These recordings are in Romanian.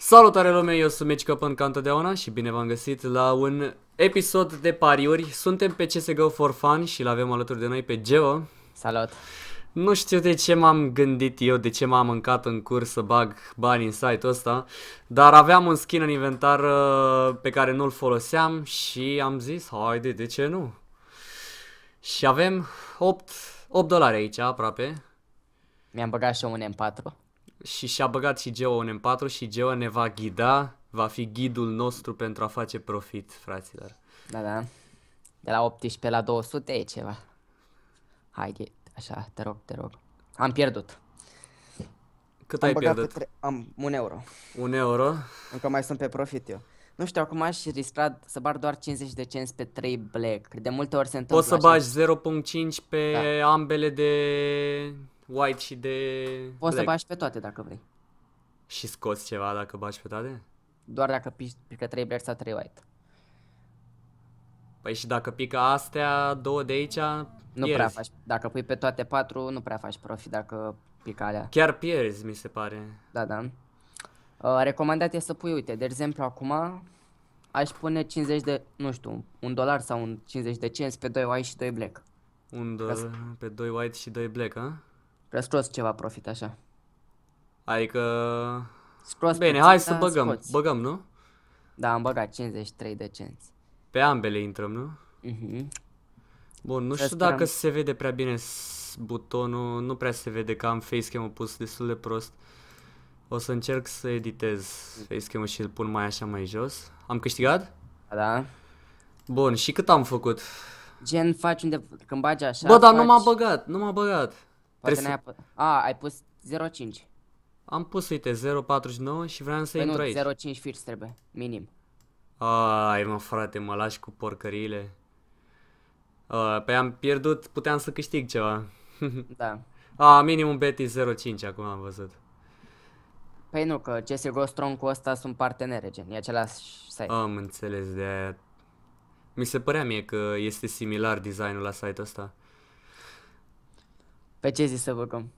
Salutare lume, eu sunt Meci Căpân ca întotdeauna și bine v-am găsit la un episod de pariuri. Suntem pe CSGO for Fun și l-avem alături de noi pe Geo. Salut! Nu știu de ce m-am gândit eu, de ce m-am mâncat în curs să bag bani în site-ul ăsta, dar aveam un skin în inventar uh, pe care nu-l foloseam și am zis, haide, de ce nu? Și avem 8, 8 dolari aici, aproape, Mi-am băgat și eu un M4. Și și-a băgat și Geo un M4 și Geo ne va ghida, va fi ghidul nostru pentru a face profit, fraților. Da, da. De la 18 la 200 e ceva. Haide, așa, te rog, te rog. Am pierdut. Cât am ai băgat pierdut? Pe tre- am un euro. Un euro? Încă mai sunt pe profit eu. Nu știu, acum aș risca să bar doar 50 de cenți pe 3 black. De multe ori se întâmplă Poți să așa. bagi 0.5 pe ambele de white și de Poți să black. bagi pe toate dacă vrei. Și scoți ceva dacă bagi pe toate? Doar dacă pici, pică 3 black sau 3 white. Păi și dacă pică astea, două de aici, Nu pierzi. prea faci. Dacă pui pe toate 4, nu prea faci profit dacă pică alea. Chiar pierzi, mi se pare. Da, da. Uh, recomandat e să pui, uite, de exemplu, acum aș pune 50 de, nu știu, un dolar sau un 50 de cenți pe 2 white și 2 black. Un do- pe doi white și doi black, ha? Că scoți ceva profit așa. Adică... Scoți Bine, puțin, hai să dar băgăm. scoți. Băgăm, nu? Da, am băgat 53 de cenți. Pe ambele intrăm, nu? Mhm. Bun, nu Să știu sperăm. dacă se vede prea bine s- butonul, nu prea se vede că am facecam-ul pus destul de prost. O să încerc să editez facecam-ul și îl pun mai așa mai jos. Am câștigat? Da, da. Bun, și cât am făcut? Gen faci unde, când bagi așa, Bă, dar nu faci- m-a băgat, nu m-a băgat. Poate Trebuie n-ai apă... A, ai pus 0,5. Am pus, uite, 0.49 și vreau să Păi intru nu, aici. 0,5 fix trebuie, minim. Ai, mă, frate, mă lași cu porcăriile. Uh, pe am pierdut, puteam să câștig ceva. Da. A, minimum bet e 0.5 acum am văzut. Păi nu, că CSGO Strong cu ăsta sunt partenere, gen, e același site. Am înțeles de aia. Mi se părea mie că este similar designul la site-ul ăsta. Pe ce zi să băgăm?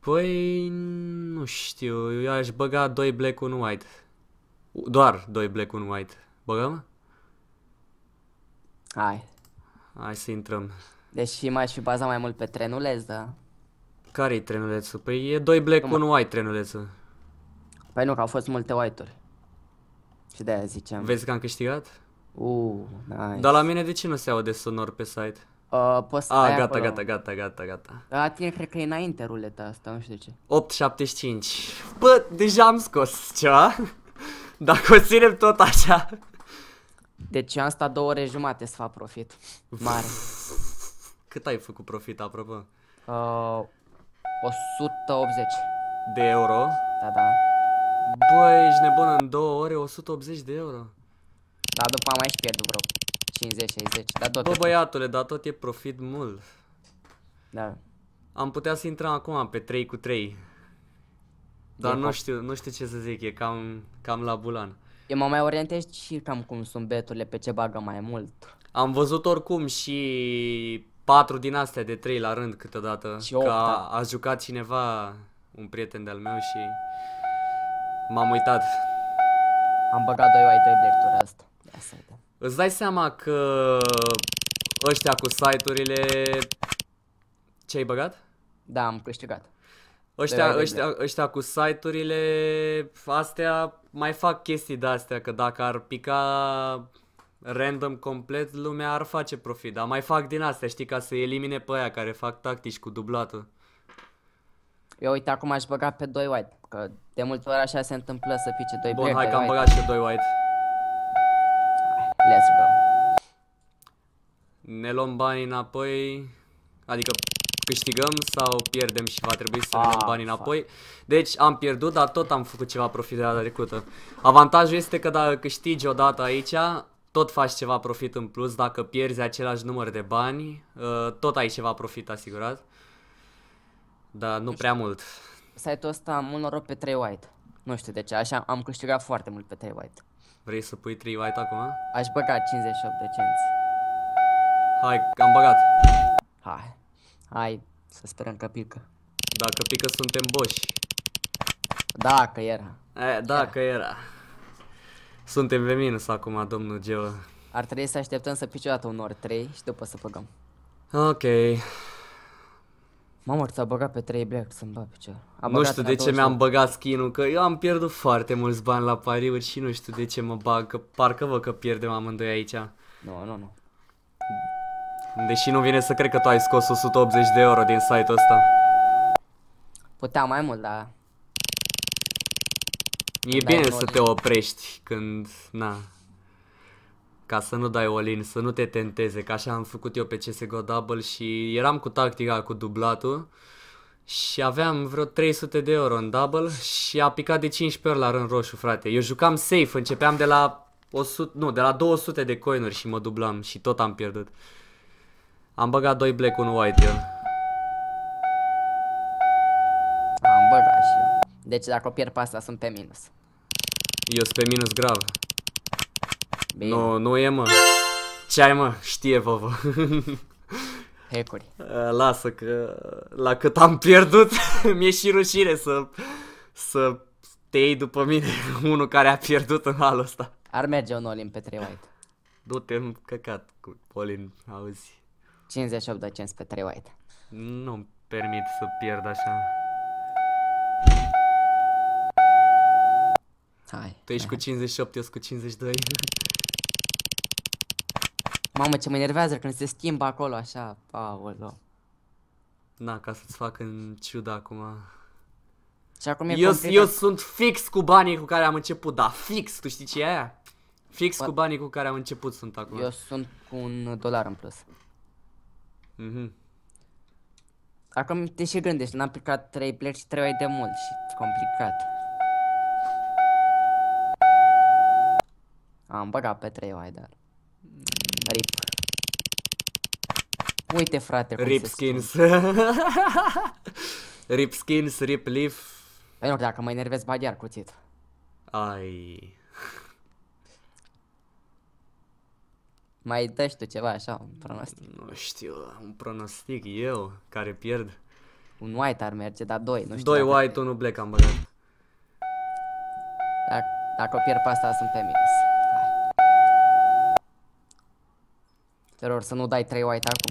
Păi, nu știu, eu aș băga 2 black, 1 white. Doar 2 black, 1 white. Băgăm? Hai. Hai să intrăm. Deși m-aș fi bazat mai mult pe trenuleț, da? Care-i trenulețul? Păi e 2 black, 1 white trenulețul. Păi nu, că au fost multe white-uri. Și de-aia ziceam. Vezi că am câștigat? Uh, nice. Dar la mine de ce nu se aude sonor pe site? Uh, poți să A, stai gata, acolo. gata, gata, gata, gata. La tine cred că e înainte ruleta asta, nu știu de ce. 8.75. Bă, deja am scos ceva. Dacă o ținem tot așa. Deci eu am stat două ore jumate să fac profit. Mare. Cât ai făcut profit, apropo? Uh, 180. De euro? Da, da. Bă, ești nebun în două ore, 180 de euro. Dar după am mai și pierdut vreo 50-60. Dar tot Bă, e- băiatule, dar tot e profit mult. Da. Am putea să intrăm acum pe 3 cu 3. Dar E nu fa- știu, nu știu ce să zic, e cam, cam la bulan. Eu mă mai orientez și cam cum sunt beturile, pe ce bagă mai mult. Am văzut oricum și patru din astea de trei la rând câteodată. Și că opt, a, da. a jucat cineva, un prieten de-al meu și m-am uitat. Am băgat 2 white, 2 black tura asta. Ia să vedem. Îți dai seama că ăștia cu site-urile... Ce ai băgat? Da, am câștigat. Ăștia, Doi ăștia, ăștia cu site-urile astea mai fac chestii de-astea, că dacă ar pica random complet, lumea ar face profit, dar mai fac din astea, știi, ca să elimine pe aia care fac tactici cu dublatul. Eu uite acum aș băga pe 2 white, că de multe ori așa se întâmplă să pice 2 Bun, black, hai doi că am white. băgat și eu doi white. Let's go. Ne luăm banii înapoi, adică câștigăm sau pierdem și va trebui să ne luăm Ah, banii fuck. înapoi. Deci am pierdut, dar tot am făcut ceva profit de data trecută. Avantajul este că dacă câștigi odată aici, tot faci ceva profit în plus. Dacă pierzi același număr de bani, uh, tot ai ceva profit asigurat. Dar nu prea mult. Site-ul ăsta am mult noroc pe 3 white. Nu știu de ce, așa am câștigat foarte mult pe 3 white. Vrei să pui 3 white acum? Aș băga 58 de cenți. Hai, am băgat. Hai. Hai să sperăm că pică. Dacă pică suntem boși. Da, că era. E, da, că era. Suntem pe minus acum, domnul Geo. Ar trebui să așteptăm să pice o dată un ori 3 și după să băgăm. Ok. Mamă, ți-a băgat pe 3 black să-mi bag picior. A Nu băgat știu la de ce 28. mi-am băgat skin-ul, că eu am pierdut foarte mulți bani la pariuri și nu știu de ce mă bag, că parcă văd că pierdem amândoi aici. Nu, nu, nu. Deși nu vine să cred că tu ai scos 180 de euro din site-ul ăsta. Puteam mai mult, dar... E Dai bine un să all-in. te oprești când, na, ca să nu dai all să nu te tenteze, că așa am făcut eu pe CSGO Double și eram cu tactica cu dublatul și aveam vreo 300 de euro în double și a picat de 15 ori la rând roșu, frate. Eu jucam safe, începeam de la 100, nu, de la 200 de coinuri și mă dublam și tot am pierdut. Am băgat 2 black, 1 white eu. Am băgat și eu. Deci dacă o pierd pe asta, sunt pe minus. Eu sunt pe minus grav. Bine, Nu, nu e mă. Ce ai mă? Știe vovă. hackuri. Uh, Lasă că la cât am pierdut mi-e și rușine să, să te iei după mine unul care a pierdut în halul ăsta. Ar merge un all pe 3 white. Du-te în căcat cu Polin, auzi. 58 de cenți pe 3 white. Nu-mi permit să pierd așa. Hai. Tu ești cu 58, eu sunt cu 52. Mamă, ce mă enervează când se schimbă acolo așa. Aoleo. Na, ca să-ți fac în ciuda acum. Și acum e Eu, complicat. eu sunt fix cu banii cu care am început, da, fix, tu știi ce e aia? Fix Bă- cu banii cu care am început sunt acum. Eu sunt cu un dolar în plus. Mhm. Acum te și gândești, n-am picat 3 pleci și 3 white de mult și complicat. Am băgat pe 3 white, dar... Rip. Uite frate cum Rip se skins. rip skins, rip leaf. Păi nu, dacă mă enervez bag iar cuțit. Ai. Mai dă și tu ceva așa, un pronostic. Nu știu, un pronostic eu care pierd. Un white ar merge, dar doi, nu știu. Doi dacă- white, unul black am băgat. Dacă, dacă o pierd pe asta, sunt pe minus. Hai. Te rog să nu dai 3 white acum.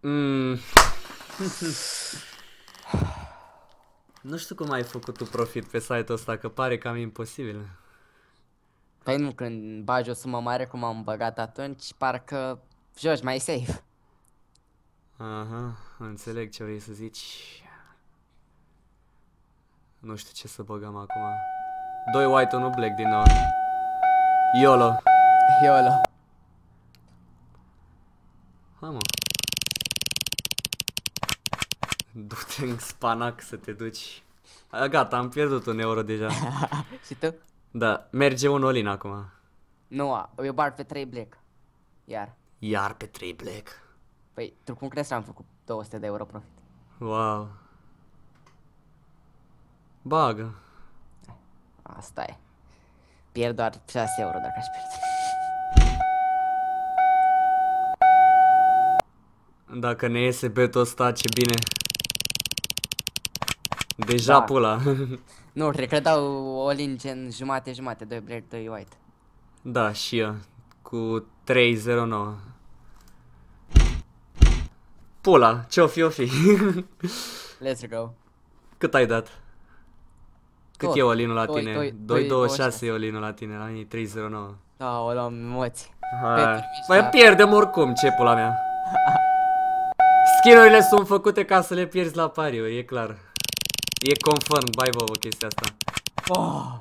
Mm. nu știu cum ai făcut tu profit pe site-ul ăsta, că pare cam imposibil. Păi nu, când bagi o sumă mare cum am băgat atunci, parcă joci mai safe. Aha, înțeleg ce vrei să zici. Nu știu ce să băgăm acum. Doi white, unul black din nou. YOLO. YOLO. Ha, mă. Du-te în spanac să te duci. A, gata, am pierdut un euro deja. și tu? Da, merge un olin acum. Nu, a- eu bag pe 3 black. Iar. Iar pe 3 black. Păi, tu cum crezi că am făcut 200 de euro profit? Wow. Bagă. Asta e. Pierd doar 6 euro dacă aș pierde. Dacă ne iese betul ăsta, ce bine. Deja Da. pula. Nu, cred că dau all-in gen jumate-jumate, 2 black, 2 white. da, și eu. Cu 309. Pula, ce-o fi, o fi. Let's go. Cât ai dat? Cât Tot. e olinul la Doi- tine? doi- 226 doi- e olinul la tine, la mine 309. Da, o luam emoții. Hai. Petru Păi Mișa. pierdem oricum, ce pula mea. Skinurile sunt făcute ca să le pierzi la pariuri, e clar. E confirm, bai vouă chestia asta. Oh,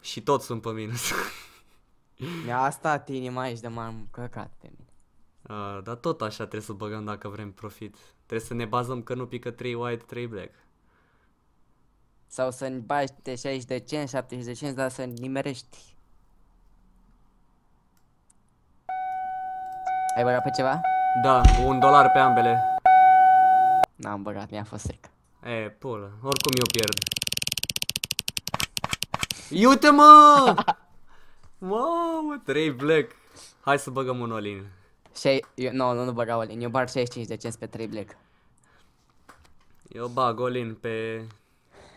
Și tot sunt pe minus. mi-a stat inima aici de m-am căcat pe mine. Uh, dar tot așa trebuie să băgăm dacă vrem profit. Trebuie să ne bazăm că nu pică 3 white, 3 black. Sau să-mi bagi de 60 de cenți, 70 de cenți, dar să nimerești. Ai băgat pe ceva? Da, un dolar pe ambele. N-am băgat, mi-a fost frică. E, pulă, oricum eu pierd. Iute mă! Mamă, 3 black. Hai să băgăm un all-in. Și eu, nu, nu, nu băga all eu bag 65 de cenți pe 3 black. Eu bag all pe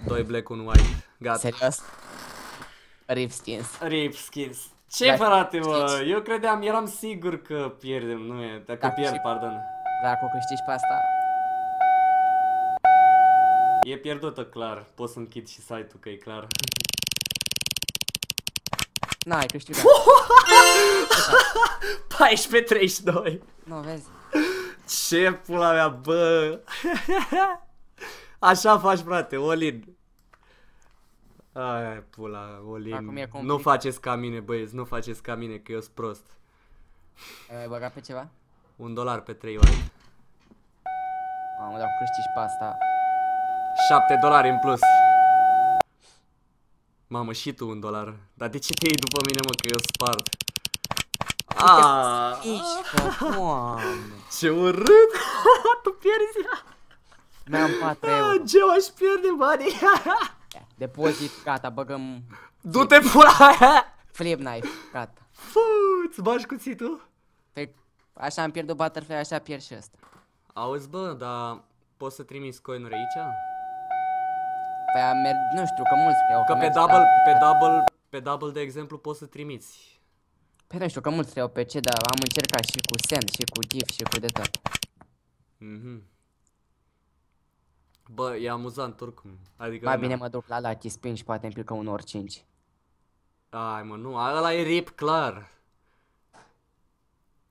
2 black, 1 white. Gata. Serios? Rip skins. Rip skins. Ce Da, frate, mă? știți. Eu credeam, eram sigur că pierdem, nu e? Dacă Da, pierd, și- pardon. Dacă o câștigi pe asta, E pierdută, clar. Pot să închid și site-ul, că e clar. n-ai câștigat. 14-32. nu, vezi? Ce pula mea, bă! Așa faci, frate, Olin. Ai, pula, Acum Olin. e Nu complicat. faceți ca mine, băieți, nu faceți ca mine, că eu sunt prost. Ai mai băgat pe ceva? Un dolar pe 3 white. Mamă, dacă câștigi pe asta, 7 dolari în plus. Mamă, și tu un dolar. Dar de ce te iei după mine, mă, că eu spart? Ah, Ești, bă, doamne. ce urât! tu pierzi! Mi-am 4 euro. Ah, ce aș pierde banii? Depozit, gata, băgăm Du-te pula aia! flip knife, gata. Fu, îți bagi cuțitul? Pe, așa am pierdut butterfly, așa pierd și ăsta. Auzi, bă, dar poți să trimiți coinuri aici? Păi am merg, nu știu, că mulți vreau. Că pe merg double, la- pe double, pe double, de exemplu, poți să trimiți. Păi nu știu, că mulți vreau pe ce, dar am încercat și cu send, și cu GIF, și cu de tot. Mhm. Bă, e amuzant oricum. Adică Mai na. bine mă duc la Lucky Spin și poate îmi pică un ori 5. Ai, mă, nu, ăla e rip clar.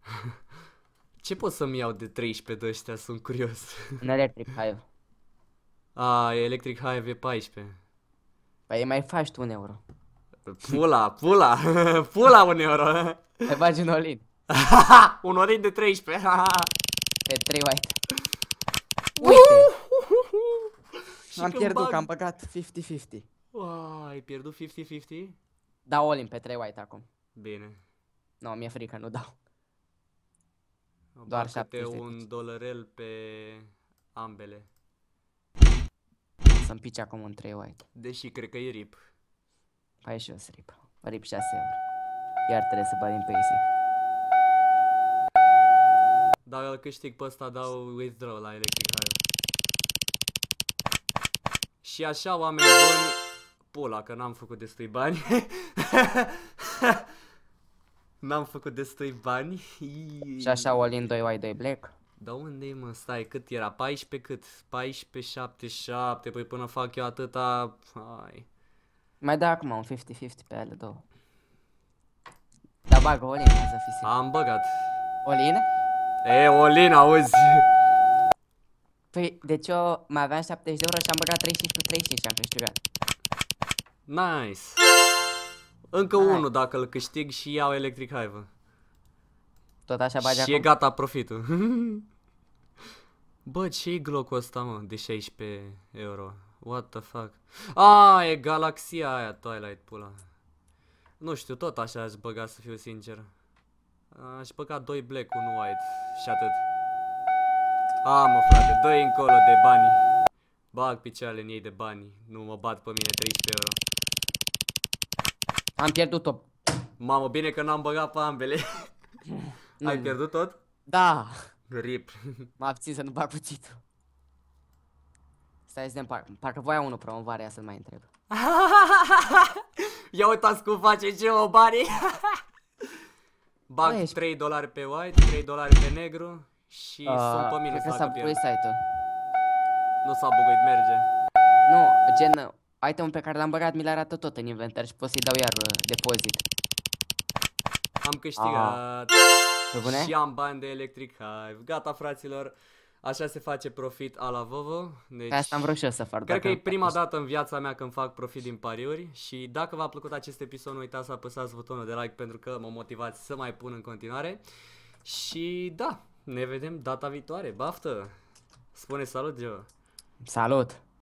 Ce pot să-mi iau de 13 de ăștia? Sunt curios. Un electric hive. A, Electric Hive e 14. Păi mai faci tu un euro. Pula, pula, pula un euro. Mai bagi un all-in. un orin de 13. Pe 3 white. Uite! Și Am când pierdut, bag- că am băgat 50-50. Uai, ai pierdut 50-50? Dau all-in pe 3 white acum. Bine. Nu, mi-e frică, nu dau. Doar Doar câte 70 de un pici. dolarel pe ambele. Să-mi pice acum un 3 white. Deși cred că e rip. Păi și eu să rip. Rip 6 euro. Iar trebuie să bag din Paisy. Dar îl câștig pe ăsta, dau withdraw la Electric Hive. Și așa, oameni buni, pula, că n-am făcut destui bani. n-am făcut destui bani. Și așa all-in 2 white, 2 black. Dar unde e, mă? Stai, cât era? 14 cât? 14, 7, 7, păi până fac eu atâta... Hai. Mai da acum un 50-50 pe ale două. Da, bagă all-in, ca să fii sigur. Am băgat. All-in? E, Olin, auzi? Păi, deci eu mai aveam 70 de euro și am băgat 35 cu 35 și am câștigat. Nice. Încă Hai. unul dacă îl câștig și iau Electric Hive. Tot așa bagi Și acum? e gata profitul. Bă, ce e glocul ăsta, mă, de 16 euro? What the fuck? Ah, e galaxia aia, Twilight, pula. Nu știu, tot așa aș băga, să fiu sincer. Aș băga 2 black, 1 white și atât. A, mă, frate, dă încolo de bani. Bag picioarele în ei de bani. Nu mă bat pe mine 13 euro. Am pierdut-o. Mamă, bine că n-am băgat pe ambele. Ai Nu. pierdut tot? Da! Rip. Mă abțin să nu bag cuțitul. Stai să vedem, par- parcă voia unul promovarea să-l mai întreb. Ia uitați cum face ce o banii. Bag Bă, ești- 3 dolari pe white, 3 dolari pe negru și sunt pe mine cred că să s-a facă pierd. buguit site-ul. Nu s-a buguit, merge. Nu, gen, itemul pe care l-am băgat mi-l arată tot în inventar și pot să-i dau iar uh, depozit. Am câștigat Pe bune? și am bani de Electric Hive. Gata, fraților. Așa se face profit a la Vovo. Deci... Pe asta am vrut și eu să fac. Cred dacă că e am prima făcut. dată în viața mea când fac profit din pariuri și dacă v-a plăcut acest episod, nu uitați să apăsați butonul de like pentru că mă motivați să mai pun în continuare. Și da, ne vedem data viitoare. Baftă! Spune salut, Geo! Salut!